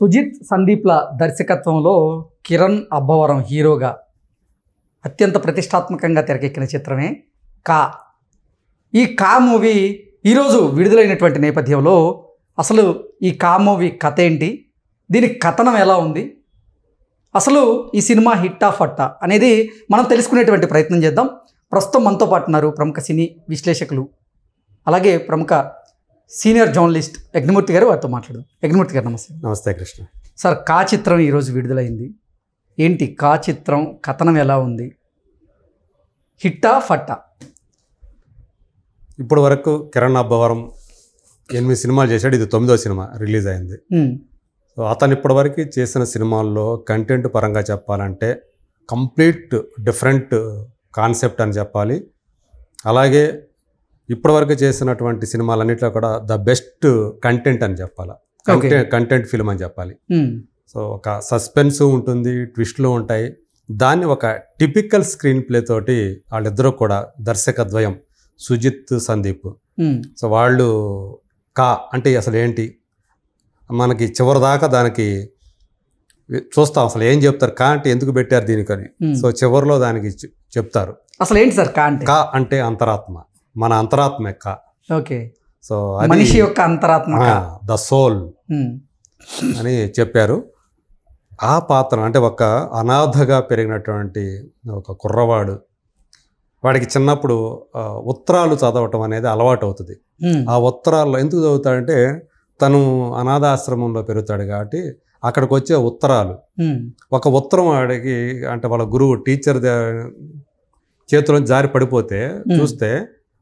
సుజిత్ సందీప్ల దర్శకత్వంలో కిరణ్ అబ్బవరం హీరోగా అత్యంత ప్రతిష్టాత్మకంగా తెరకెక్కిన చిత్రమే కా. ఈ కా మూవీ ఈరోజు విడుదలైనటువంటి నేపథ్యంలో అసలు ఈ కా మూవీ కథ ఏంటి? దీని కథనం ఎలా ఉంది? అసలు ఈ సినిమా హిట్ ఆఫ్ అట్ట అనేది మనం తెలుసుకునేటువంటి ప్రయత్నం చేద్దాం. ప్రస్తుతం మనతో పాటున్నారు ప్రముఖ సినీ విశ్లేషకులు అలాగే ప్రముఖ సీనియర్ జర్నలిస్ట్ యజ్ఞమూర్తి గారు వారితో మాట్లాడదాం. యజ్ఞమూర్తి గారు నమస్తే. నమస్తే కృష్ణ. సార్ కా చిత్రం ఈరోజు విడుదలైంది. ఏంటి కా చిత్రం? కథనం ఎలా ఉంది? హిట్టా ఫట్టా? ఇప్పటి వరకు కిరణ్ అబ్బవరం ఎనిమిది సినిమాలు చేశాడు. ఇది తొమ్మిదో సినిమా రిలీజ్ అయింది. సో అతను ఇప్పటివరకు చేసిన సినిమాల్లో కంటెంట్ పరంగా చెప్పాలంటే కంప్లీట్ డిఫరెంట్ కాన్సెప్ట్ అని చెప్పాలి. అలాగే ఇప్పటివరకు చేసినటువంటి సినిమాలన్నింటిలో కూడా ద బెస్ట్ కంటెంట్ అని చెప్పాలి. కంటెంట్ కంటెంట్ ఫిల్మ్ అని చెప్పాలి. సో ఒక సస్పెన్స్ ఉంటుంది ట్విస్ట్లు ఉంటాయి. దాన్ని ఒక టిపికల్ స్క్రీన్ ప్లే తోటి వాళ్ళిద్దరూ కూడా దర్శకద్వయం సుజిత్ సందీప్. సో వాళ్ళు కా అంటే అసలు ఏంటి? మనకి చివరి దాకా దానికి చూస్తాం అసలు ఏం చెప్తారు కా అంటే ఎందుకు పెట్టారు దీనికని. సో చివరిలో దానికి చెప్తారు. అసలు ఏంటి సార్ కా అంటే? కా అంటే అంతరాత్మ. మన అంతరాత్మే కా ఓకే. సో మనిషి యొక్క అంతరాత్మ. The soul. అని చెప్పారు. ఆ పాత్ర అంటే ఒక అనాథగా పెరిగినటువంటి ఒక కుర్రవాడు. వాడికి చిన్నప్పుడు ఉత్తరాలు చదవటం అనేది అలవాటు అవుతుంది ఆ ఉత్తరాల్లో ఎందుకు చదువుతాడంటే తను అనాథాశ్రమంలో పెరుగుతాడు కాబట్టి అక్కడికి వచ్చే ఉత్తరాలు ఒక ఉత్తరం వాడికి అంటే వాళ్ళ గురువు టీచర్ చేతిలో జారి పడిపోతే చూస్తే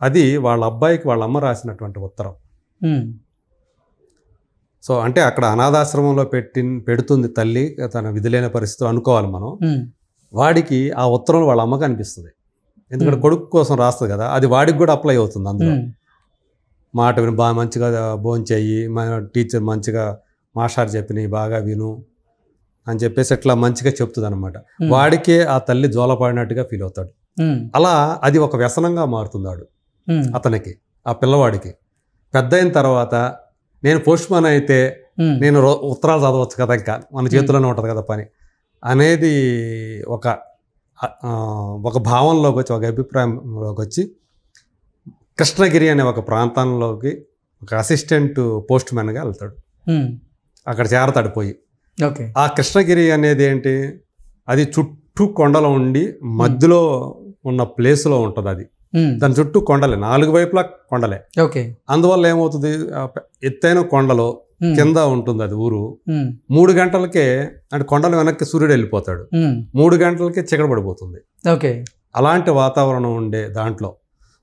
అది వాళ్ళ అబ్బాయికి వాళ్ళ అమ్మ రాసినటువంటి ఉత్తరం. సో అంటే అక్కడ అనాథాశ్రమంలో పెట్టి పెడుతుంది తల్లి తన విధులైన పరిస్థితులు అనుకోవాలి మనం. వాడికి ఆ ఉత్తరం వాళ్ళ అమ్మకి అనిపిస్తుంది. ఎందుకంటే. కొడుకు కోసం రాస్తుంది కదా అది వాడికి కూడా అప్లై అవుతుంది అందులో. మాట విని బాగా మంచిగా భోంచేయి మన టీచర్ మంచిగా మాస్టర్ చెప్పిన బాగా విను అని చెప్పేసి ఇట్లా మంచిగా చెప్తుంది అనమాట వాడికే ఆ తల్లి జోలపాడినట్టుగా ఫీల్ అవుతాడు. అలా అది ఒక వ్యసనంగా మారుతుంది ఉమ్, అతనికి ఆ పిల్లవాడికి. పెద్ద అయిన తర్వాత నేను పోస్ట్ మ్యాన్ అయితే నేను ఉత్తరాలు చదవచ్చు కదా ఇంకా. మన చేతిలోనే ఉంటుంది కదా పని. అనేది ఒక ఒక భావంలోకి వచ్చి ఒక అభిప్రాయంలోకి వచ్చి కృష్ణగిరి అనే ఒక ప్రాంతంలోకి ఒక అసిస్టెంట్ పోస్ట్ మ్యాన్గా వెళ్తాడు అక్కడ చేరతాడు పోయి. ఓకే. ఆ కృష్ణగిరి అనేది ఏంటి? అది చుట్టూ కొండలు ఉండి మధ్యలో ఉన్న ప్లేస్లో ఉంటుంది అది దాని చుట్టూ కొండలే నాలుగు వైపులా కొండలే. ఓకే. అందువల్ల ఏమవుతుంది? ఎత్తైన కొండలో ఉమ్, కింద ఉంటుంది అది ఊరు. ఉమ్, మూడు గంటలకే అంటే కొండల వెనక్కి సూర్యుడు వెళ్ళిపోతాడు. మూడు గంటలకే చీకటి పడిపోతుంది. ఓకే. అలాంటి వాతావరణం ఉండే దాంట్లో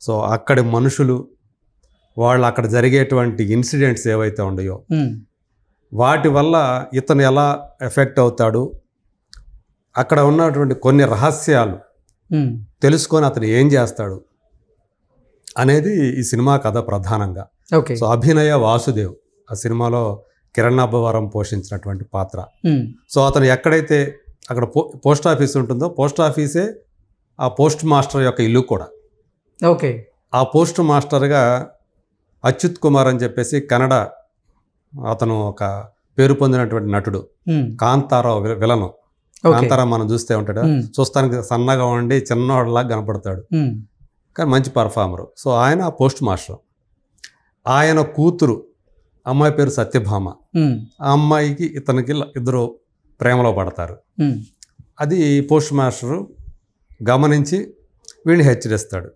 సో అక్కడి మనుషులు వాళ్ళు అక్కడ జరిగేటువంటి ఇన్సిడెంట్స్ ఏవైతే ఉన్నాయో వాటి వల్ల ఇతను ఎలా ఎఫెక్ట్ అవుతాడు? అక్కడ ఉన్నటువంటి కొన్ని రహస్యాలు తెలుసుకొని అతను ఏం చేస్తాడు? అనేది ఈ సినిమా కథ ప్రధానంగా. ఓకే. సో అభినయ వాసుదేవ్ ఆ సినిమాలో కిరణ్ అబ్బవరం పోషించినటువంటి పాత్ర. సో అతను ఎక్కడైతే అక్కడ పో పోస్ట్ ఆఫీస్ ఉంటుందో పోస్ట్ ఆఫీసే ఆ పోస్ట్ మాస్టర్ యొక్క ఇల్లు కూడా. ఓకే. ఆ పోస్ట్ మాస్టర్గా అచ్యుత్ కుమార్ అని చెప్పేసి కన్నడ అతను ఒక పేరు పొందినటువంటి నటుడు. కాంతారావు విల- విలను. ఓకే. కాంతారా మనం చూస్తే ఉంటాడు. చూస్తానికి సన్నగా ఉండి చిన్నవాడిలాగా కనపడతాడు. కానీ మంచి పర్ఫార్మరు. సో ఆయన ఆ పోస్ట్ మాస్టర్. ఆయన కూతురు అమ్మాయి పేరు సత్యభామ. ఆ అమ్మాయికి ఇతనికి ఇద్దరు ప్రేమలో పడతారు. అది పోస్ట్ మాస్టరు గమనించి వీడిని హెచ్చరిస్తాడు.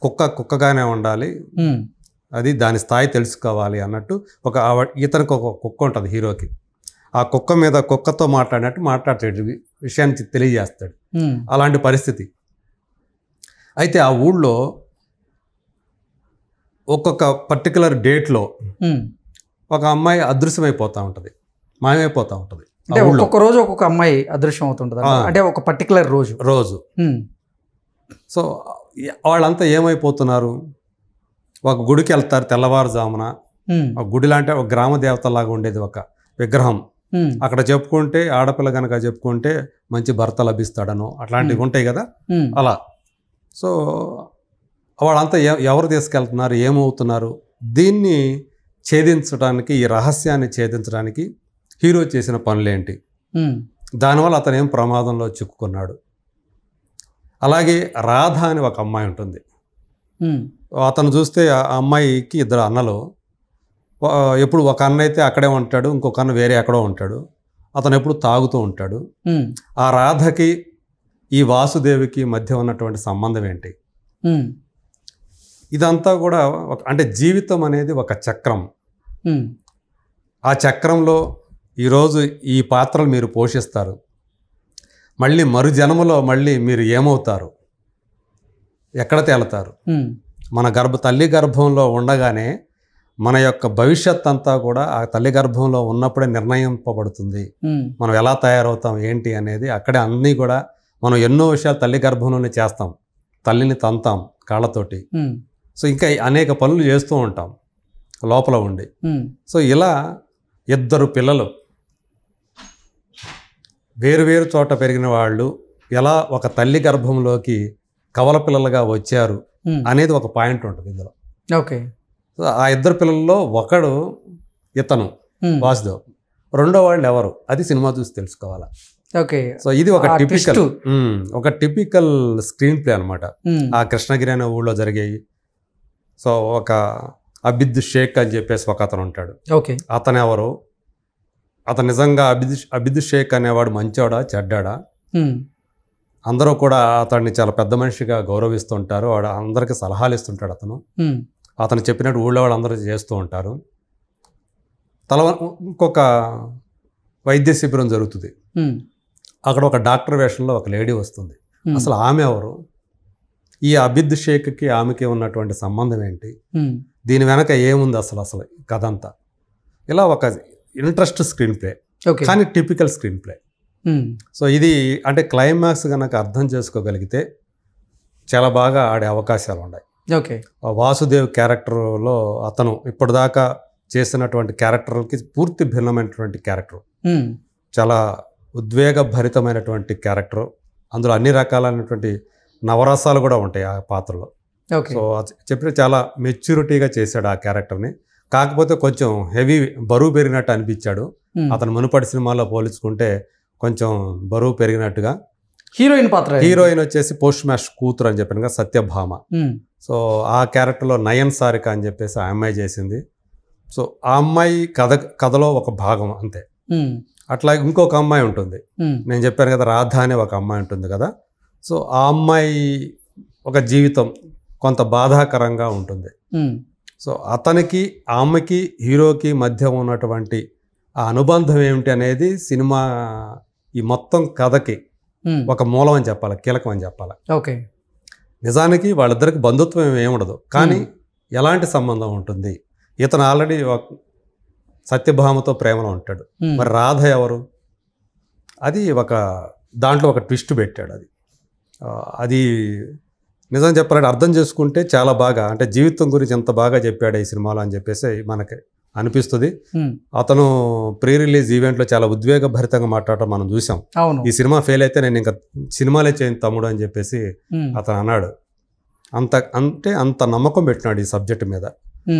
కుక్క కుక్కగానే ఉండాలి. అది దాని స్థాయి తెలుసుకోవాలి అన్నట్టు ఒక ఇతనికి ఒక కుక్క ఉంటుంది హీరోకి. ఆ కుక్క మీద కుక్కతో మాట్లాడినట్టు మాట్లాడతాడు. వి- విషయాన్ని తెలియజేస్తాడు. అలాంటి పరిస్థితి. అయితే ఆ ఊళ్ళో ఒక్కొక్క పర్టికులర్ డేట్లో. ఒక అమ్మాయి అదృశ్యమైపోతూ ఉంటుంది. మాయమైపోతూ ఉంటుంది. అంటే ఒక్కొక్క రోజు ఒక్కొక్క అమ్మాయి అదృశ్యం అవుతుంటుంది. అంటే ఒక పర్టికులర్ రోజు. రోజు. సో వాళ్ళంతా ఏమైపోతున్నారు? ఒక గుడికి వెళ్తారు తెల్లవారుజామున. ఒక గుడి లాంటి ఒక గ్రామ దేవతలాగా ఉండేది ఒక విగ్రహం. అక్కడ చెప్పుకుంటే ఆడపిల్ల కనుక చెప్పుకుంటే మంచి భర్త లభిస్తాడనో అట్లాంటివి. ఉంటాయి కదా? అలా. సో వాళ్ళంతా ఎవరు తీసుకెళ్తున్నారు? ఏమవుతున్నారు? దీన్ని ఛేదించడానికి ఈ రహస్యాన్ని ఛేదించడానికి హీరో చేసిన పనులేంటి? దానివల్ల అతను ఏం ప్రమాదంలో చిక్కుకున్నాడు? అలాగే రాధ అని ఒక అమ్మాయి ఉంటుంది. అతను చూస్తే ఆ అమ్మాయికి ఇద్దరు అన్నలు. ఎప్పుడు ఒక అన్న అయితే అక్కడే ఉంటాడు ఇంకొక అన్న వేరే ఎక్కడో ఉంటాడు. అతను ఎప్పుడు తాగుతూ ఉంటాడు. ఆ రాధకి ఈ వాసుదేవికి మధ్య ఉన్నటువంటి సంబంధం ఏంటి? ఇదంతా కూడా ఒక అంటే జీవితం అనేది ఒక చక్రం. ఆ చక్రంలో ఈరోజు ఈ పాత్రలు మీరు పోషిస్తారు. మళ్ళీ మరు జన్మలో మళ్ళీ మీరు ఏమవుతారు? ఎక్కడ తేలుతారు? మన గర్భ తల్లి గర్భంలో ఉండగానే మన యొక్క భవిష్యత్ అంతా కూడా ఆ తల్లి గర్భంలో ఉన్నప్పుడే నిర్ణయింపబడుతుంది. మనం ఎలా తయారవుతాం ఏంటి అనేది అక్కడే అన్నీ కూడా మనం ఎన్నో విషయాలు తల్లి గర్భంలోనే చేస్తాం. తల్లిని తంతాం కాళ్ళతోటి. సో ఇంకా అనేక పనులు చేస్తూ ఉంటాం. లోపల ఉండి. సో ఇలా ఇద్దరు పిల్లలు వేరు వేరు చోట పెరిగిన వాళ్ళు ఎలా ఒక తల్లి గర్భంలోకి కవల పిల్లలుగా వచ్చారు అనేది ఒక పాయింట్ ఉంటుంది ఇందులో. ఓకే. సో ఆ ఇద్దరు పిల్లల్లో ఒకడు ఇతను వాసుదేవ్. రెండో వాళ్ళు ఎవరు? అది సినిమా చూసి తెలుసుకోవాలా. ఓకే. సో ఇది ఒక టిపికల్. ఒక టిపికల్ స్క్రీన్ ప్లే అనమాట ఆ కృష్ణగిరి అనే ఊళ్ళో జరిగాయి సో ఒక అబిద్ షేక్ అని చెప్పేసి ఒక అతను ఉంటాడు. ఓకే. అతను ఎవరు? అతను నిజంగా అబిద్ అబిద్ షేక్ అనేవాడు మంచోడా చెడ్డాడా? అందరూ కూడా అతన్ని చాలా పెద్ద మనిషిగా గౌరవిస్తుంటారు. వాడు అందరికీ సలహాలు ఇస్తుంటాడు అతను. అతను చెప్పినట్టు ఊళ్ళో వాళ్ళందరూ చేస్తూ ఉంటారు. తల ఇంకొక వైద్య శిబిరం జరుగుతుంది. అక్కడ ఒక డాక్టర్ వేషంలో ఒక లేడీ వస్తుంది. అసలు ఆమె ఎవరు? ఈ అబిద్ షేక్కి ఆమెకి ఉన్నటువంటి సంబంధం ఏంటి? దీని వెనక ఏముంది అసలు అసలు కథ అంతా? ఇలా ఒక ఇంట్రెస్ట్ స్క్రీన్ ప్లే కానీ టిపికల్ స్క్రీన్ ప్లే. సో ఇది అంటే క్లైమాక్స్ కనుక అర్థం చేసుకోగలిగితే చాలా బాగా ఆడే అవకాశాలు ఉన్నాయి. ఓకే. వాసుదేవ్ క్యారెక్టర్లో అతను ఇప్పటిదాకా చేసినటువంటి క్యారెక్టర్కి పూర్తి భిన్నమైనటువంటి క్యారెక్టర్. చాలా ఉద్వేగభరితమైనటువంటి క్యారెక్టర్. అందులో అన్ని రకాలైనటువంటి నవరసాలు కూడా ఉంటాయి ఆ పాత్రలో. ఓకే. సో చెప్పిన చాలా మెచ్యూరిటీగా చేశాడు ఆ క్యారెక్టర్ని. కాకపోతే కొంచెం హెవీ బరువు పెరిగినట్టు అనిపించాడు. అతను మునుపటి సినిమాలో పోల్చుకుంటే కొంచెం బరువు పెరిగినట్టుగా. హీరోయిన్ పాత్ర హీరోయిన్ వచ్చేసి పోస్ట్ మ్యాష్ కూతురు అని చెప్పాను కదా సత్యభామ. సో ఆ క్యారెక్టర్లో నయన్ సారిక అని చెప్పేసి ఆ అమ్మాయి చేసింది. సో ఆ అమ్మాయి కథ కథలో ఒక భాగం అంతే. అట్లా ఇంకొక అమ్మాయి ఉంటుంది. నేను చెప్పాను కదా రాధ అనే ఒక అమ్మాయి ఉంటుంది కదా. సో ఆ అమ్మాయి ఒక జీవితం కొంత బాధాకరంగా ఉంటుంది. సో అతనికి ఆమెకి హీరోకి మధ్య ఉన్నటువంటి ఆ అనుబంధం ఏమిటి అనేది సినిమా ఈ మొత్తం కథకి ఒక మూలం అని చెప్పాలి కీలకం అని చెప్పాలి. ఓకే. నిజానికి వాళ్ళిద్దరికి బంధుత్వం ఏమి ఉండదు. కానీ ఎలాంటి సంబంధం ఉంటుంది? ఇతను ఆల్రెడీ ఒక సత్యభామతో ప్రేమలో ఉంటాడు. మరి రాధ ఎవరు? అది ఒక దాంట్లో ఒక ట్విస్ట్ పెట్టాడు అది. అది నిజం చెప్పాలంటే అర్థం చేసుకుంటే చాలా బాగా అంటే జీవితం గురించి ఎంత బాగా చెప్పాడు ఈ సినిమాలో అని చెప్పేసి మనకి అనిపిస్తుంది. అతను ప్రీ రిలీజ్ ఈవెంట్లో చాలా ఉద్వేగభరితంగా మాట్లాడటం మనం చూసాం. ఈ సినిమా ఫెయిల్ అయితే నేను ఇంకా సినిమాలే చేయను తమ్ముడు అని చెప్పేసి అతను అన్నాడు. అంత అంటే అంత నమ్మకం పెట్టినాడు ఈ సబ్జెక్ట్ మీద.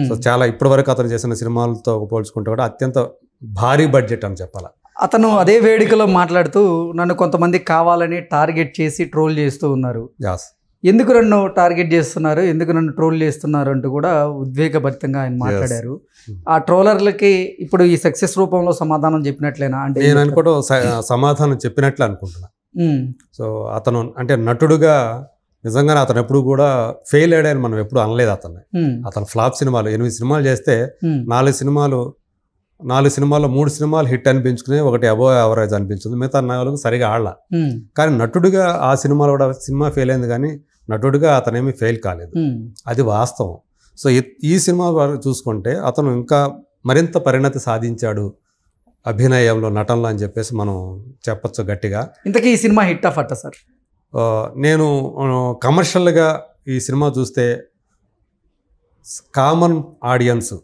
సో చాలా ఇప్పటివరకు అతను చేసిన సినిమాలతో పోల్చుకుంటే కూడా అత్యంత భారీ బడ్జెట్ అని చెప్పాలి. అతను అదే వేడుకలో మాట్లాడుతూ నన్ను కొంతమంది కావాలని టార్గెట్ చేసి ట్రోల్ చేస్తూ ఉన్నారు. యాస్ ఎందుకు నన్ను టార్గెట్ చేస్తున్నారు? ఎందుకు నన్ను ట్రోల్ చేస్తున్నారు అంటూ కూడా ఉద్వేగభరితంగా ఆయన మాట్లాడారు. ఆ ట్రోలర్లకి ఇప్పుడు ఈ సక్సెస్ రూపంలో సమాధానం చెప్పినట్లేనా? అంటే నేను అనుకోవడం సమాధానం చెప్పినట్లు అనుకుంటున్నా. ఉమ్, సో అతను అంటే నటుడుగా నిజంగానే అతను ఎప్పుడు కూడా ఫెయిల్ అయ్యాడని మనం ఎప్పుడు అనలేదు అతన్ని. అతను ఫ్లాప్ సినిమాలు ఎనిమిది సినిమాలు చేస్తే నాలుగు సినిమాలు నాలుగు సినిమాల్లో మూడు సినిమాలు హిట్ అనిపించుకుని ఒకటి అబో యావరేజ్ అనిపించింది. మిగతా నాలుగు సరిగా ఆడల. కానీ నటుడుగా ఆ సినిమాలో కూడా సినిమా ఫెయిల్ అయింది కానీ నటుడుగా అతనేమి ఫెయిల్ కాలేదు. అది వాస్తవం. సో ఈ- సినిమా చూసుకుంటే అతను ఇంకా మరింత పరిణతి సాధించాడు అభినయంలో నటనలో అని చెప్పేసి మనం చెప్పొచ్చు గట్టిగా. ఇంతకీ ఈ సినిమా హిట్ ఆఫ్ అట్ట సార్? నేను కమర్షియల్గా ఈ సినిమా చూస్తే కామన్ ఆడియన్స్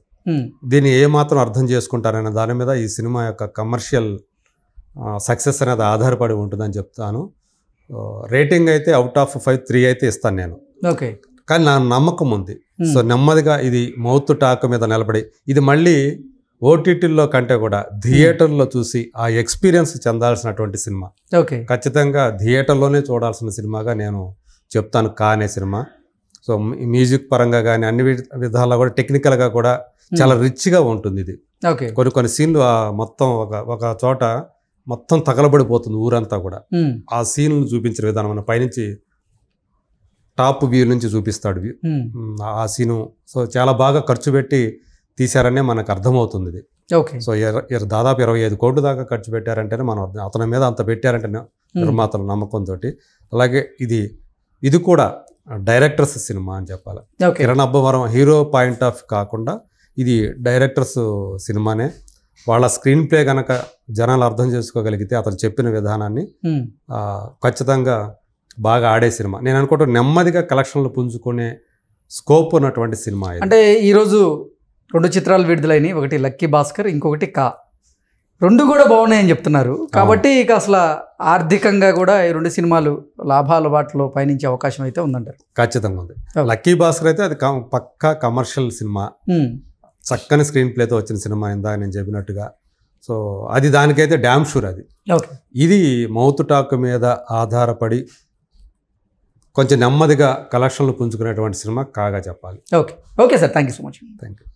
దీన్ని ఏమాత్రం అర్థం చేసుకుంటారనే దాని మీద ఈ సినిమా యొక్క కమర్షియల్ సక్సెస్ అనేది ఆధారపడి ఉంటుందని చెప్తాను. రేటింగ్ అయితే అవుట్ ఆఫ్ ఫైవ్ త్రీ అయితే ఇస్తాను నేను. ఓకే. కానీ నా నమ్మకం ఉంది. సో నెమ్మదిగా ఇది మౌత్ టాక్ మీద నిలబడి ఇది మళ్ళీ ఓటీటీల్లో కంటే కూడా థియేటర్లో చూసి ఆ ఎక్స్పీరియన్స్ చెందాల్సినటువంటి సినిమా. ఓకే. ఖచ్చితంగా థియేటర్లోనే చూడాల్సిన సినిమాగా నేను చెప్తాను కా అనే సినిమా. సో మ్యూజిక్ పరంగా కానీ అన్ని విధాలా కూడా టెక్నికల్గా కూడా చాలా రిచ్గా ఉంటుంది ఇది. ఓకే. కొన్ని కొన్ని సీన్లు ఆ మొత్తం ఒక ఒక చోట మొత్తం తగలబడిపోతుంది ఊరంతా కూడా. ఉమ్, ఆ సీన్లు చూపించిన విధానం మన పైనుంచి టాప్ వ్యూ నుంచి చూపిస్తాడు వ్యూ. ఆ సీను. సో చాలా బాగా ఖర్చు పెట్టి తీశారనే మనకు అర్థమవుతుంది ఇది. ఓకే. సో దాదాపు ఇరవై ఐదు కోట్లు దాకా ఖర్చు పెట్టారంటేనే మనం అర్థం- అతని మీద అంత పెట్టారంటే నిర్మాతల నమ్మకంతో అలాగే ఇది ఇది కూడా డైరెక్టర్స్ సినిమా అని చెప్పాలి. Kiran Abbavaram hero point of కాకుండా ఇది డైరెక్టర్స్ సినిమానే. వాళ్ళ స్క్రీన్ ప్లే కనుక జనాలు అర్థం చేసుకోగలిగితే అతను చెప్పిన విధానాన్ని ఖచ్చితంగా బాగా ఆడే సినిమా. నేను అనుకుంటా నెమ్మదిగా కలెక్షన్లు పుంజుకునే స్కోప్ ఉన్నటువంటి సినిమా అంటే ఈరోజు రెండు చిత్రాలు విడుదలైనవి. ఒకటి లక్కీ భాస్కర్ ఇంకొకటి కా. రెండు కూడా బాగున్నాయని చెప్తున్నారు. కాబట్టి ఇక అసలు ఆర్థికంగా కూడా ఈ రెండు సినిమాలు లాభాల బాటలో పయనించే అవకాశం అయితే ఉందంటారు. ఖచ్చితంగా ఉంది. లక్కీ భాస్కర్ అయితే అది పక్కా కమర్షియల్ సినిమా. చక్కని స్క్రీన్ ప్లేతో వచ్చిన సినిమా ఇందాక నేను చెప్పినట్టుగా. సో అది దానికైతే డ్యామ్ షూర్ అది. ఓకే. ఇది మౌత్ టాక్ మీద ఆధారపడి కొంచెం నెమ్మదిగా కలెక్షన్లు పుంజుకునేటువంటి సినిమా కాగా చెప్పాలి. Okay. Okay sir. Thank you so much. Thank you